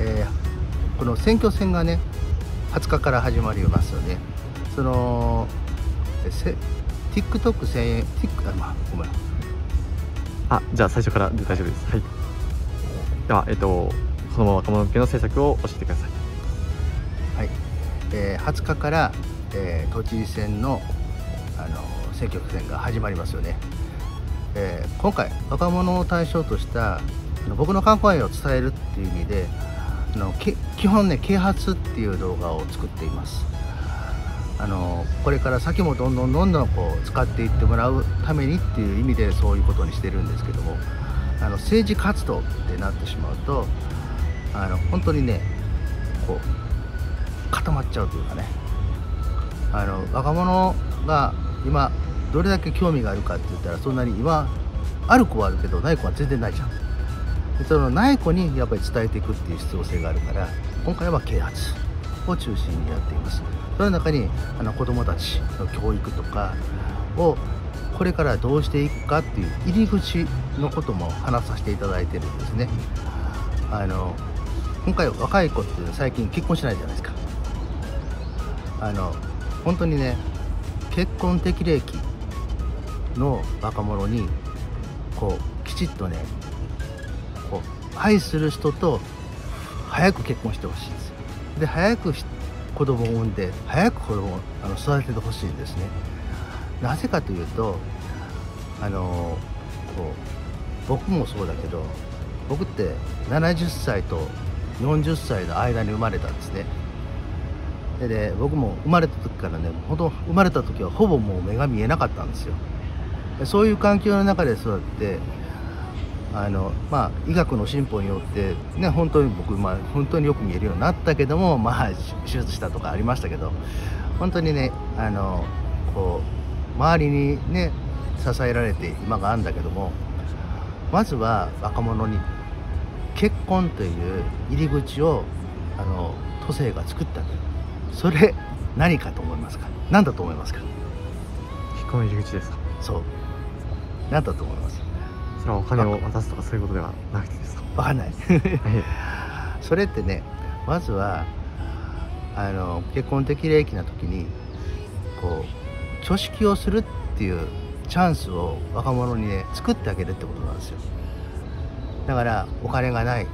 えー、この選挙戦がね20日から始まりますよね。そのせ TikTok 1000円 Tik あまあごめん。あじゃあ最初からで大丈夫です。はい。ではえっとこの若者向けの政策を教えてください。はい、えー、20日から、えー都知事選のあの選挙戦が始まりますよね、えー今回若者を対象とした僕の考えを伝えるっていう意味での基本ね啓発っていう動画を作っています。あのこれから先もどんどんどんどんこう使っていってもらうためにっていう意味でそういうことにしてるんですけどもあの政治活動ってなってしまうとあの本当にねこう固まっちゃうというかね。あの若者が今どれだけ興味があるかって言ったらそんなに今ある子はあるけどない子は全然ないじゃん。そのない子にやっぱり伝えていくっていう必要性があるから今回は啓発を中心にやっています。その中にあの子どもたちの教育とかをこれからどうしていくかっていう入り口のことも話させていただいてるんですね。あの今回若い子って最近結婚しないじゃないですか。あの本当にね結婚適齢期の若者にこうきちっとねこう愛する人と早く結婚してほしいんです。よで早く子供を産んで早く子供をあの育ててほしいんですね。なぜかというとあのこう僕もそうだけど僕って70歳と40歳の間に生まれたんですね。でで僕も生まれた時からねほど生まれた時はほぼもう目が見えなかったんですよ。そういう環境の中で育ってあのまあ医学の進歩によってね本当に僕、まあ、本当によく見えるようになったけどもまあ手術したとかありましたけど本当にねあのこう周りにね支えられて今があるんだけどもまずは若者に結婚という入り口をあの都政が作った。とそれ何かと思いますか？何だと思いますか？結婚の入り口ですか？そう。何だと思います？それはお金を渡すとかそういうことではなくてですか？わかんない。はい。それってねまずはあの結婚適齢期な時にこう挙式をするっていうチャンスを若者にね作ってあげるってことなんですよ。だからお金がない、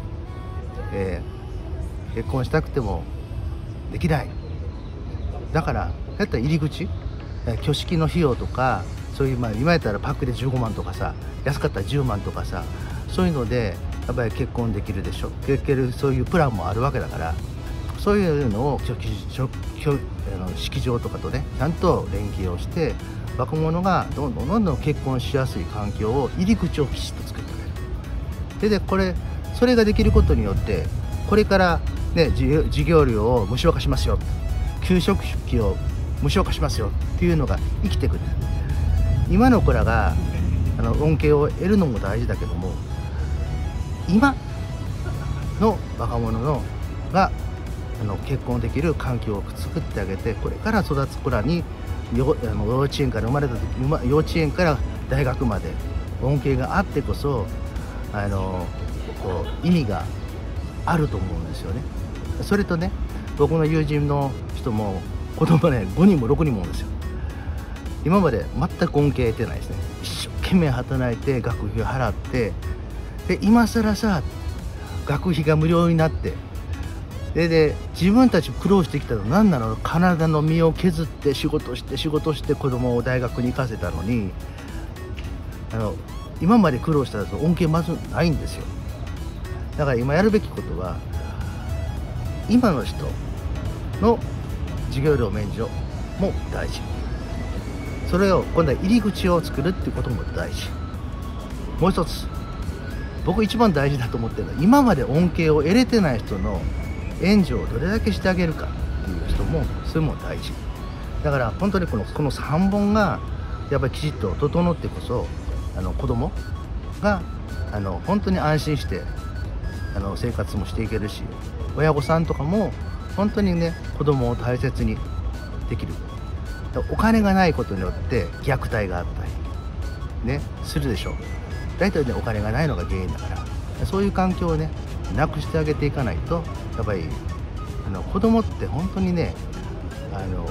えー結婚したくてもできない。だからだったら入り口えー挙式の費用とかそういうまあ今やったらパックで15万とかさ安かったら10万とかさそういうのでやっぱり結婚できるでしょ。そういうプランもあるわけだからそういうのを式場とかとねちゃんと連携をして若者がどんどんどんどん結婚しやすい環境を入り口をきちっと作ってくれる。ででこれそれができることによってこれから、ね、授業授業料を無償化しますよ。給食費を無償化しますよっていうのが生きてくる。今の子らがあの恩恵を得るのも大事だけども今の若者のがあの結婚できる環境を作ってあげてこれから育つ子らに幼稚園から生まれた時幼稚園から大学まで恩恵があってこそあのこう意味があると思うんですよね。それとね僕の友人の人も子供ね5人も6人もんですよ。今まで全く恩恵得てないですね。一生懸命働いて学費を払ってで今更さ学費が無料になってでで自分たち苦労してきたの何なの？体の身を削って仕事して仕事して子供を大学に行かせたのにあの今まで苦労したと恩恵まずないんですよ。だから今やるべきことは今の人の授業料免除も大事。それを今度は入り口を作るっていうことも大事。もう一つ僕一番大事だと思ってるのは今まで恩恵を得れてない人の援助をどれだけしてあげるかっていう人もそれも大事。だから本当にこのこの3本がやっぱりきちっと整ってこそあの子供があの本当に安心してあの生活もしていけるし親御さんとかも本当にね子供を大切にできる。お金がないことによって虐待があったりねするでしょ大体ねお金がないのが原因だから。そういう環境をねなくしてあげていかないとやっぱりあの子供って本当にねあの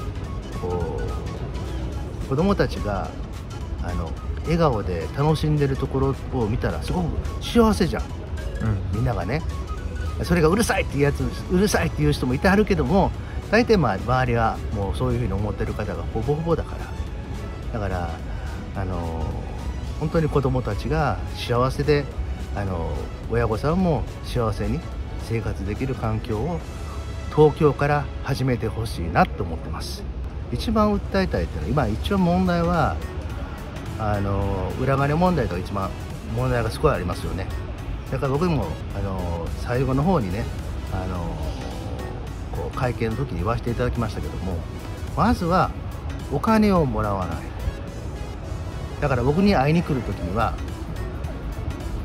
こう子供たちがあの笑顔で楽しんでるところを見たらすごく幸せじゃん。みんながね。それがうるさいっていうやつうるさいっていう人もいてはるけども大体まあ周りはもうそういうふうに思ってる方がほぼほぼだから。だからあの本当に子供たちが幸せであの親御さんも幸せに生活できる環境を東京から始めてほしいなと思ってます。一番訴えたいっていうのは今一応問題はあの裏金問題が一番問題がすごいありますよね。だから僕もあの最後の方にねあの会見の時に言わせていただきましたけどもまずはお金をもらわない。だから僕に会いに来る時には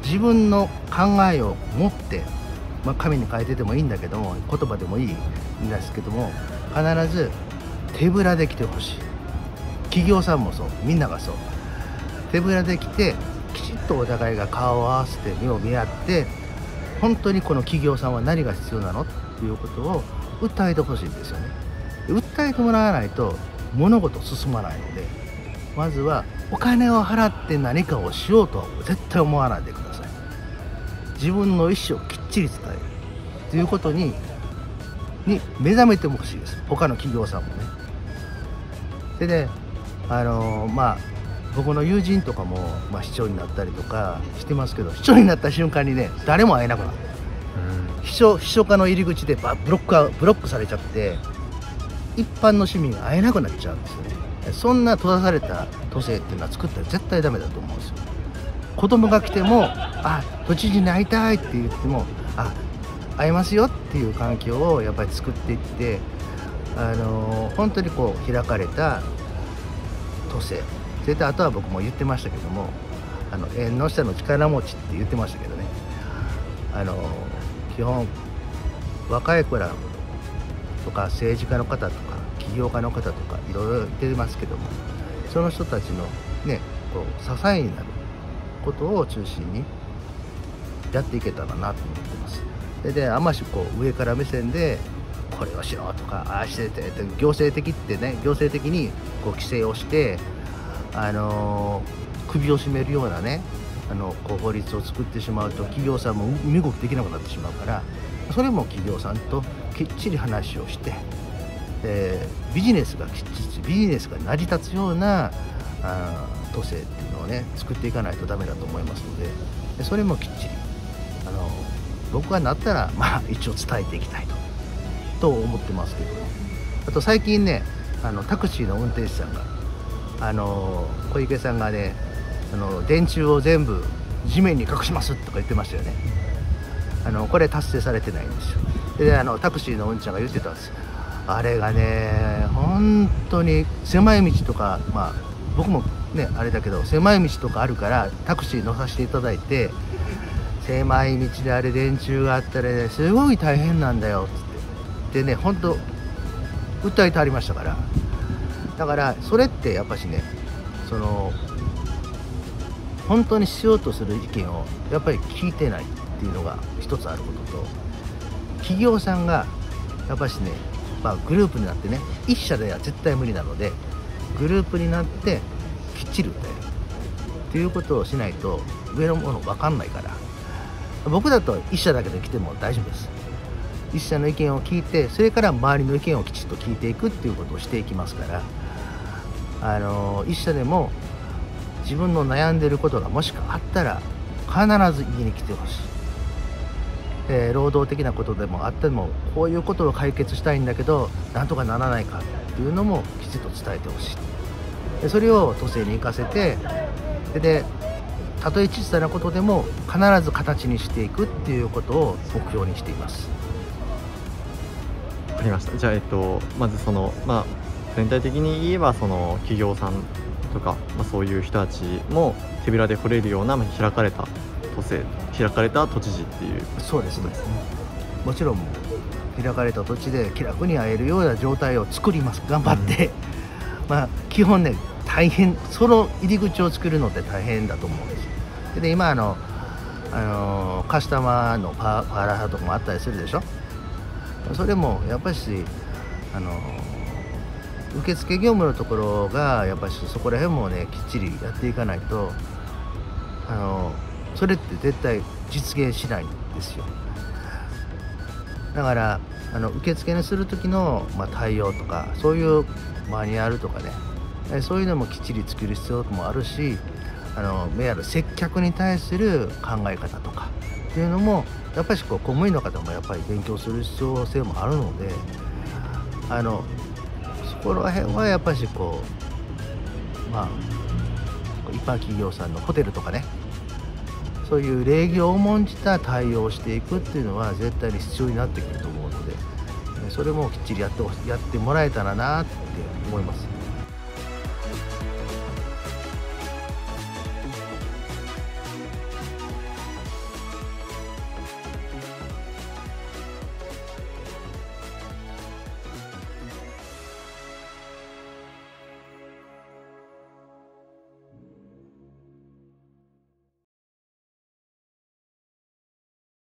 自分の考えを持って、まあ、紙に書いててもいいんだけども言葉でもいいんですけども必ず手ぶらで来てほしい。企業さんもそうみんながそう。手ぶらで来てきちっとお互いが顔を合わせて目を見合って本当にこの企業さんは何が必要なの？っていうことを訴えてほしいんですよね。訴えてもらわないと物事進まないのでまずはお金を払って何かをしようとは絶対思わないでください。自分の意思をきっちり伝える。ということにに目覚めてほしいです。他の企業さんもね。でねあのまあ僕の友人とかも、まあ、市長になったりとかしてますけど市長になった瞬間にね誰も会えなくなる。秘書秘書課の入り口でバブロックがブロックされちゃって一般の市民が会えなくなっちゃうんですよね。そんな閉ざされた都政っていうのは作ったら絶対ダメだと思うんですよ。子供が来てもあ都知事に会いたいって言ってもあ会えますよっていう環境をやっぱり作っていってあの本当にこう開かれた都政。それとあとは僕も言ってましたけどもあの縁の下の力持ちって言ってましたけどね。あの基本若い子らとか政治家の方とか起業家の方とかいろいろ言ってますけどもその人たちのねこう支えになることを中心にやっていけたらなと思ってます。でであんましこう上から目線でこれをしろとかああしててって行政的ってね行政的にこう規制をしてあのー首を絞めるようなねあのこう法律を作ってしまうと企業さんも身動きできなくなってしまうからそれも企業さんときっちり話をしてでビジネスがきっちりビジネスが成り立つようなあ都政っていうのをね作っていかないとダメだと思いますのでそれもきっちりあの僕がなったらまあ一応伝えていきたいとと思ってますけどあと最近ねあのタクシーの運転手さんがあの小池さんがねあの電柱を全部地面に隠しますとか言ってましたよね。あのこれ達成されてないんですよ。であのタクシーのうんちゃんが言ってたんです。あれがね本当に狭い道とかまあ僕もねあれだけど狭い道とかあるからタクシー乗させていただいて狭い道であれ電柱があったらねすごい大変なんだよっつって。でね本当訴えてありましたから。だからそれってやっぱしねその本当にしようとする意見をやっぱり聞いてないっていうのが一つあることと企業さんがやっぱしね、まあ、グループになってね一社では絶対無理なのでグループになってきっちり訴えるっていうことをしないと上のもの分かんないから僕だと一社だけで来ても大丈夫です。一社の意見を聞いてそれから周りの意見をきちっと聞いていくっていうことをしていきますからあの一社でも自分の悩んでることがもしかあったら必ず言いに来てほしい、えー労働的なことでもあってもこういうことを解決したいんだけどなんとかならないかっていうのもきちっと伝えてほしい。でそれを都政に行かせてででたとえ小さなことでも必ず形にしていくっていうことを目標にしています。わかりました。じゃあえっとまずそのまあ全体的に言えばその企業さんとか、まあ、そういう人たちも手ぶらで来れるようなまあ開かれた都政開かれた都知事っていう。そうですね。もちろん開かれた土地で気楽に会えるような状態を作ります。頑張って、まあ基本ね大変その入り口を作るのって大変だと思うんです。でで今あのあのカスタマーのパパワハラとかもあったりするでしょ。それもやっぱしあの受付業務のところがやっぱしそこら辺もねきっちりやっていかないとあのそれって絶対実現しないんですよ。だからあの受付にする時の、まあ、対応とかそういうマニュアルとかねそういうのもきっちり作る必要もあるしあのいわゆる接客に対する考え方とかっていうのもやっぱりこう公務員の方もやっぱり勉強する必要性もあるのであのこら辺はやっぱりこうまあ一般企業さんのホテルとかねそういう礼儀を重んじた対応をしていくっていうのは絶対に必要になってくると思うのでそれもきっちりやってやってもらえたらなって思います。